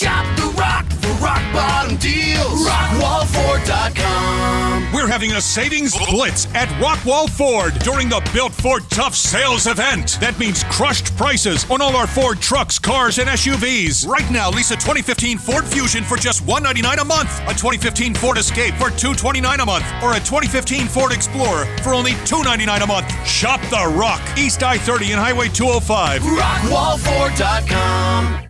Shop the rock for rock bottom deals. RockwallFord.com. We're having a savings blitz at Rockwall Ford during the Built Ford Tough Sales event. That means crushed prices on all our Ford trucks, cars, and SUVs. Right now, lease a 2015 Ford Fusion for just $199 a month, a 2015 Ford Escape for $229 a month, or a 2015 Ford Explorer for only $299 a month. Shop the Rock, East I 30 and Highway 205. RockwallFord.com.